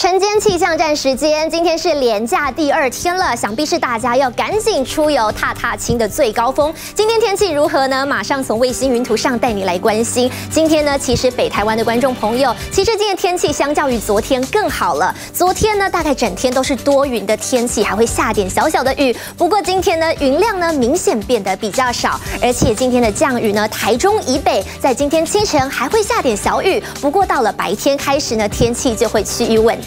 晨间气象站时间，今天是连假第二天了，想必是大家要赶紧出游踏踏青的最高峰。今天天气如何呢？马上从卫星云图上带你来关心。今天呢，其实北台湾的观众朋友，其实今天天气相较于昨天更好了。昨天呢，大概整天都是多云的天气，还会下点小小的雨。不过今天呢，云量呢明显变得比较少，而且今天的降雨呢，台中以北在今天清晨还会下点小雨。不过到了白天开始呢，天气就会趋于稳。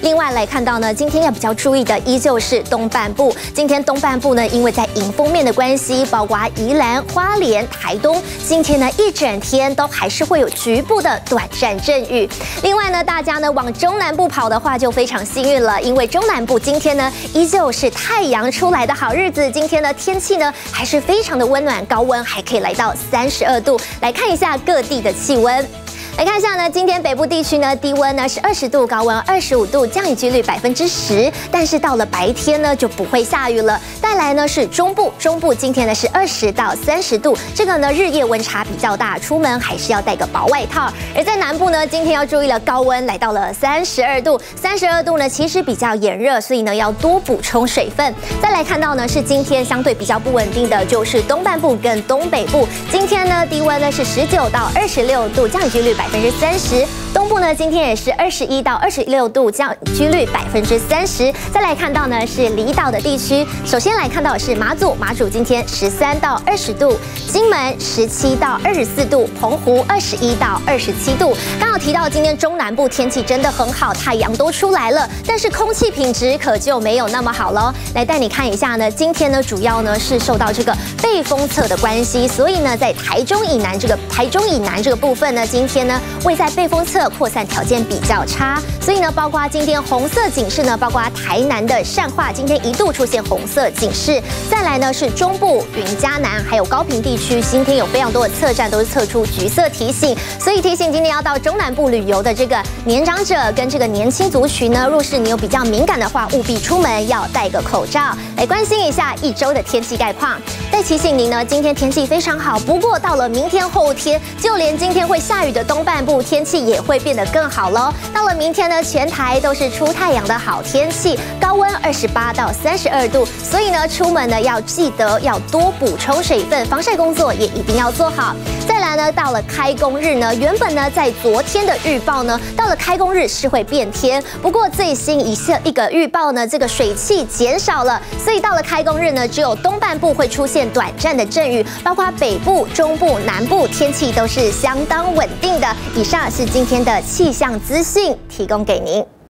另外来看到呢，今天要比较注意的依旧是东半部。今天东半部呢，因为在迎风面的关系，包括宜兰、花莲、台东，今天呢一整天都还是会有局部的短暂阵雨。另外呢，大家呢往中南部跑的话就非常幸运了，因为中南部今天呢依旧是太阳出来的好日子。今天呢天气呢还是非常的温暖，高温还可以来到三十二度。来看一下各地的气温。来看一下呢，今天北部地区呢，低温呢是二十度，高温二十五度，降雨几率百分之十。但是到了白天呢，就不会下雨了。带来呢是中部，中部今天呢是二十到三十度，这个呢日夜温差比较大，出门还是要带个薄外套。而在南部呢，今天要注意了，高温来到了三十二度，三十二度呢其实比较炎热，所以呢要多补充水分。再来看到呢是今天相对比较不稳定的，就是东半部跟东北部。今天呢低温呢是十九到二十六度，降雨几率百。分之三十，部呢今天也是二十一到二十六度，降雨率百分之三十。再来看到呢是离岛的地区，首先来看到是马祖，马祖今天十三到二十度，金门十七到二十四度，澎湖二十一到二十七度。刚好提到今天中南部天气真的很好，太阳都出来了，但是空气品质可就没有那么好了。来带你看一下呢，今天呢主要呢是受到这个背风侧的关系，所以呢在台中以南这个台中以南这个部分呢，今天呢。位在背风侧，扩散条件比较差，所以呢，包括今天红色警示呢，包括台南的善化今天一度出现红色警示。再来呢是中部云嘉南还有高平地区，今天有非常多的测站都是测出橘色提醒，所以提醒今天要到中南部旅游的这个年长者跟这个年轻族群呢，若是你有比较敏感的话，务必出门要戴个口罩，来关心一下一周的天气概况。再提醒您呢，今天天气非常好，不过到了明天后天，就连今天会下雨的东半部天气也会变得更好喽。到了明天呢，全台都是出太阳的好天气，高温二十八到三十二度，所以呢，出门呢要记得要多补充水分，防晒工作也一定要做好。再来呢，到了开工日呢，原本呢在昨天的预报呢，到了开工日是会变天，不过最新一次一个预报呢，这个水汽减少了，所以到了开工日呢，只有东半部会出现短暂的阵雨，包括北部、中部、南部，天气都是相当稳定的。以上是今天的气象资讯，提供给您。